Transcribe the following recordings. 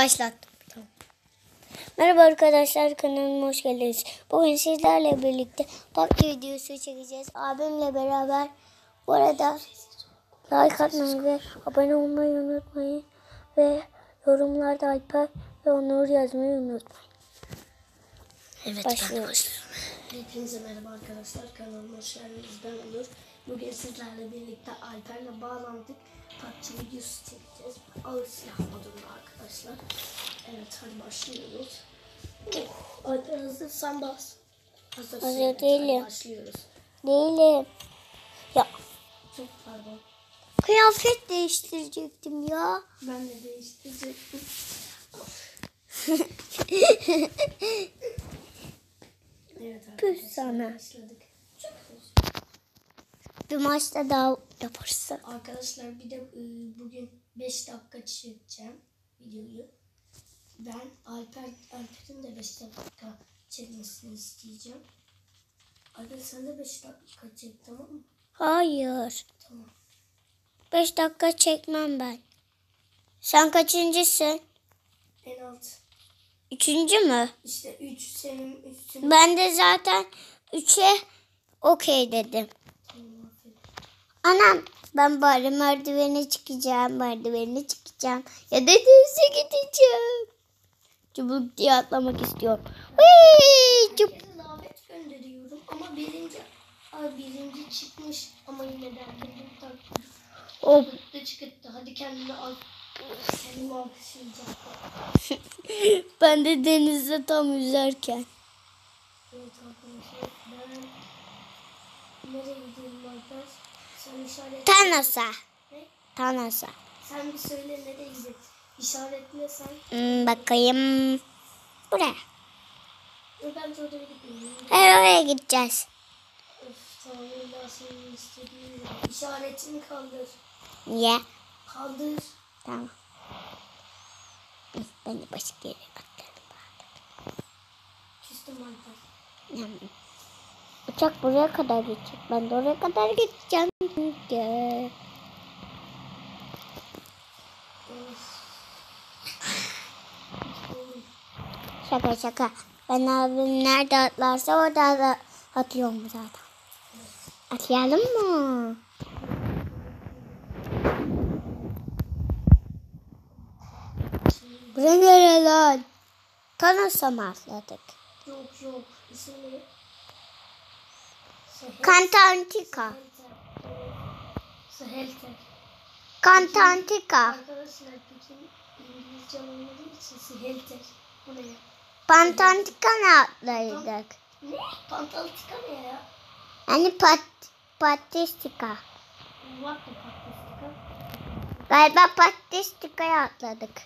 Başlattım. Merhaba arkadaşlar kanalıma hoş geldiniz. Bugün sizlerle birlikte PUBG videosu çekeceğiz. Abimle beraber. Bu arada like atmayı ve abone olmayı unutmayın. Ve yorumlarda Alper ve Onur yazmayı unutmayın. Evet Başlıyoruz. Hepinize merhaba arkadaşlar. Kanalıma hoş geldiniz. Ben Onur. Bugün sizlerle birlikte Alper'le bağlandık. PUBG videosu çekeceğiz. Ağır silah modunda arkadaşlar. Evet hadi başlıyoruz. Oh, Alper hazırsan bas. Hazırsın. Hazır Evet, değilim. Başlıyoruz. Değilim. Ya Çok pardon. kıyafet değiştirecektim ya. Ben de değiştirecektim. Evet arkadaşlar sana. başladık. Bir maçta daha yaparsın. Arkadaşlar bir de e, bugün 5 dakika çekeceğim videoyu. Ben Alper Alper'in de 5 dakika çekmesini isteyeceğim. Alper sen de 5 dakika çek tamam mı? Hayır. Tamam. 5 dakika çekmem ben. Sen kaçıncısın? En alt. Üçüncü mü? İşte 3 senin üstün. Ben de zaten 3'e okey dedim. Anam ben bari merdivene çıkacağım, merdivene çıkacağım. Ya da denize gideceğim. Çubuk diye atlamak istiyorum. Hıy, çub- davet gönderiyorum ama birinci Ay birinci çıkmış ama yine de benim taktım. Hop. Çıkıttı çıkıttı. Hadi kendini al. Kendimi alkışlayacağım. Ben de denizde tam yüzerken. Evet arkadaşlar ben nereye gidiyorum Alper? Sen işaret Tanasa. Ne? Tanasa. Sen bir söyle nereye gidelim? İşaretle sen. Hmm, bakayım. Buraya. Dur ben de oraya gitmiyorum. Hayır oraya gideceğiz. Öf tamam illa senin istediğin. İşaretini kaldır. Niye? Kaldır. Tamam. Ben de başka yere atladım. Küstüm Alper. Yani Uçak buraya kadar gidecek. Ben de oraya kadar. Of. Oğlum, Şaka şaka. Ben abim nerede atlarsa orada da atıyorum zaten. Atlayalım mı? Buraya nere lan? Tanrısa mı atladık? Yok yok. İsmi Sehel. Kantantika. Sehelter. Kantantika. Arkadaşlar peki İngilizce olmadığı için. Bu ne ya? Pantantika ne atlaydık? Ne? Pantaltika ne ya? Yani pat, patistika. The pantaltika? Galiba patistikaya atladık.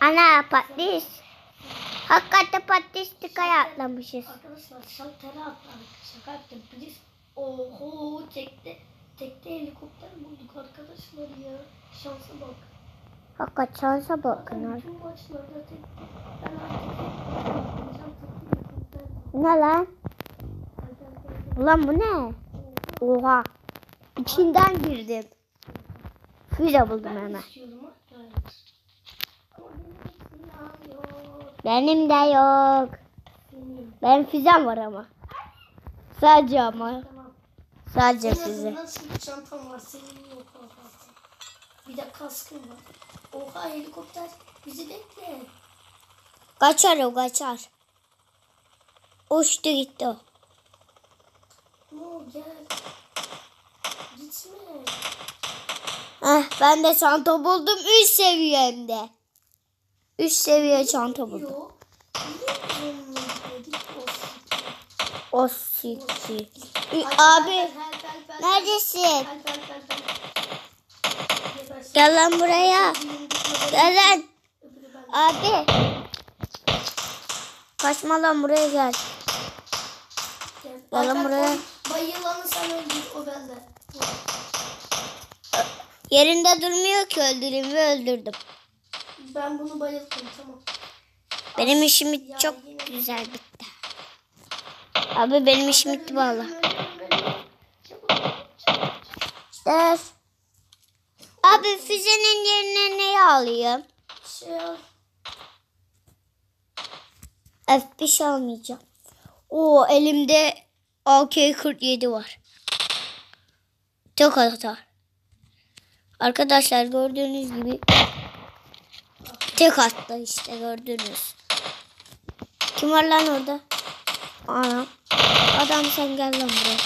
Ana patis. Hakikaten patistikaya atlamışız. Arkadaşlar şaltere atladık. Şaka yaptım. Biz oho tekte tekte helikopter bulduk arkadaşlar ya. Şansa bak. Hakikaten şansa bakın. Bütün maçlarda tek ben artık. Ne lan? Ulan bu ne? Oha. İçinden girdim. Füze buldum hemen. istiyorum ha. Evet. Ama benim silahım yok. Benim de yok. Benim füzem var ama. Sadece ama. Tamam. Sadece En füze. azından sırt çantam var. Senin yok. Bir de kaskın var. Oha helikopter. Bizi bekle. Kaçar o kaçar. Uçtu gitti o. No gel. Gitme. Eh, ben de çanta buldum. Üst seviyemde. Üst seviye çanta buldum. O sikti. Abi neredesin? Gel lan buraya. Gel lan. Abi. Kaçma lan buraya gel. Gel lan buraya. Bayılanı sen öldür o bende. Yerinde durmuyor ki öldüreyim ve öldürdüm. Ben bunu bayılttım tamam. Benim işim Ya çok yine- güzel bitti. Abi benim işim bitti valla. Ders. Abi füzenin yerine neyi alayım? Şey al. F5 almayacağım. Oo elimde AK-47 var. Çok atar. Arkadaşlar gördüğünüz gibi tek attı işte gördünüz. Kim var lan orada? Ana. Adam sen gel lan buraya.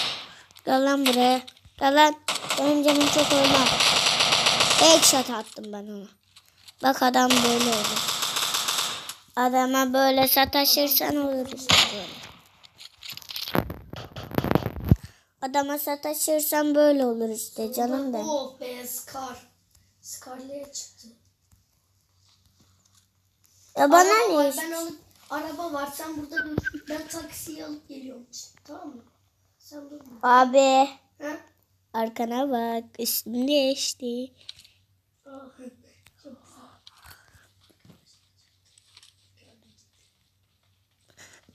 Gel lan buraya. Gel lan. Benim canım çok oynar. Headshot attım ben ona. Bak adam böyle olur. Adama böyle sataşırsan olur işte böyle. Adama sataşırsan böyle olur işte canım benim. Oh be Scar. Scar'lıya çıktı. Ya bana araba var, ne? Ben alıp araba var sen burada dur. Ben taksiyi alıp geliyorum. Tamam mı? Sen dur. Abi Ha? arkana bak üstün değişti.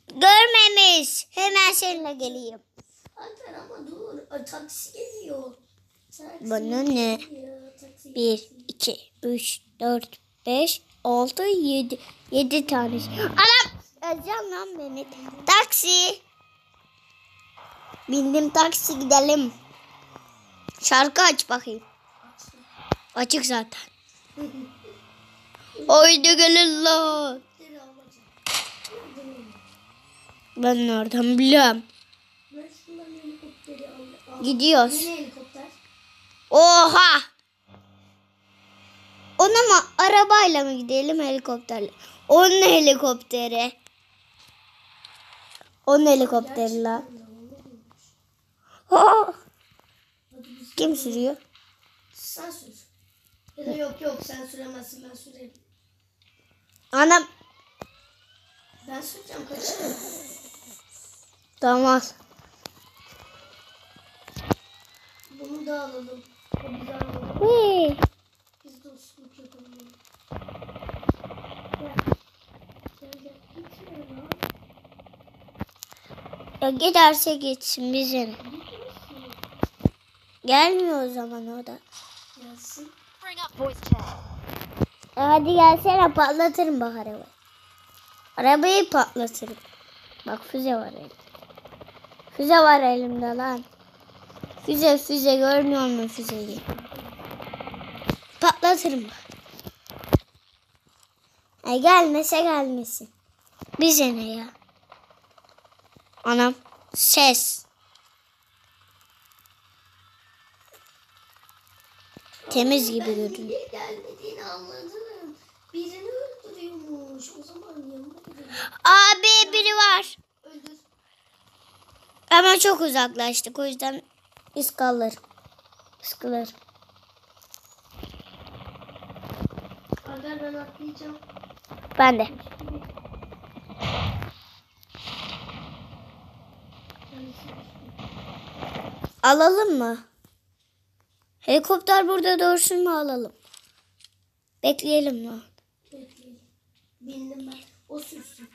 Görmemiş. Hemen seninle geleyim. Alper ama dur. Taksi geliyor. Taksi Bana ne? geliyor, taksi 1, 2, 3, 4, 5, 6, 7. 7 tane. Anam! Özcan lan beni. Taksi. Bindim taksi gidelim. Şarkı aç bakayım. Açık zaten. Haydi gelin lan. Ben nereden al. Gidiyoruz. Oha! Ona mı arabayla mı gidelim helikopterle? Onun helikopteri. Onun helikopteri la. Kim sürüyor? Sen sür. Ya da yok yok sen süremezsin ben sürerim. Anam Ben süreceğim kaçırım. tamam. Bunu da alalım. O bizi alalım. Hii. Biz dostluk yapalım. Gel. Gel gel. Gitme lan. Ya giderse gitsin? Gitmesin. Gelmiyor o zaman o da. Gelsin. Hadi gelsene patlatırım bak arabayı. Arabayı patlatırım. Bak füze var elimde. Füze var elimde lan. Füze füze görmüyor musun füzeyi? Patlatırım bak. E gelmese gelmesin. Bize ne ya? Anam ses. Temiz gibi. Niye gelmediğini anladım. Birini öldürüyormuş. O zaman yanına gidelim. Abi biri var. Öldür. Ama çok uzaklaştık. O yüzden iskalır. Sıkılır. Agar ben atlayacağım. Ben de. Alalım mı? Helikopter burada dursun mu alalım? Bekleyelim mi? Bekleyelim. Bindim ben. O sürsün.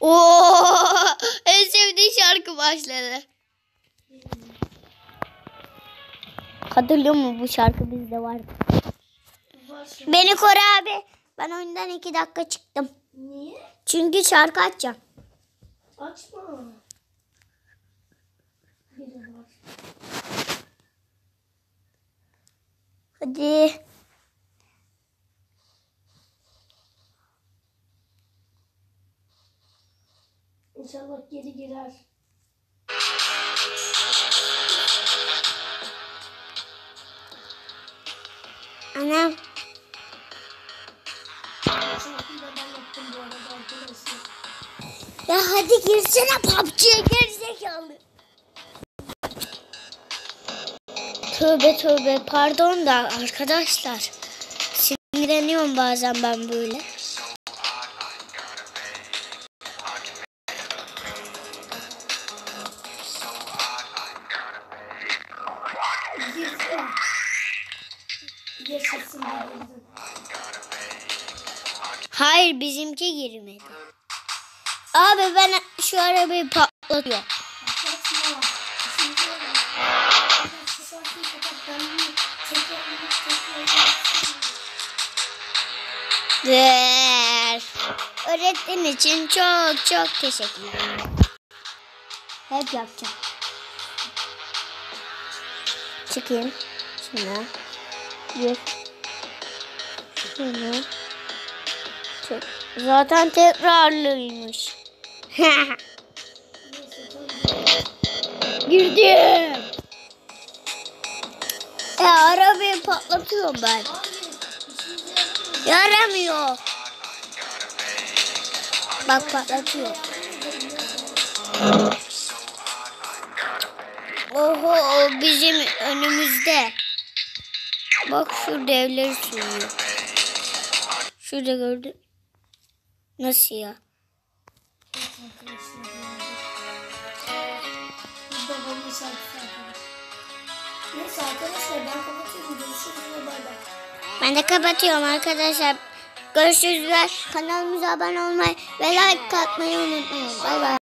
Oo, en sevdiğim şarkı başladı. Hatırlıyor musun bu şarkı bizde vardı? Var Beni koru abi. Ben oyundan iki dakika çıktım. Niye? Çünkü şarkı açacağım. Açma. Hadi. İnşallah geri girer. Anam. Hadi girsene PUBG'ye gerizekalı. Tövbe tövbe pardon da arkadaşlar. Sinirleniyorum bazen ben böyle. Hayır bizimki girmedi. Abi ben şu arabayı tekrar Ver. öğrettiğin için çok çok teşekkür ederim. Hep yapacağım. Çıkayım. Şuna. Bir. Şuna. Çık. Zaten tekrarlıymış. Girdim. E arabayı patlatıyorum ben. Yaramıyor. Bak patlatıyor. Oho bizim önümüzde. Bak şurada evleri sürüyor. Şurada gördün. Nasıl ya? Burada babamın şarkısı. Neyse arkadaşlar ben kapatıyorum. Görüşürüz. Bay bay. Ben de kapatıyorum arkadaşlar. Görüşürüz kanalımıza abone olmayı ve like atmayı unutmayın. Bay bay.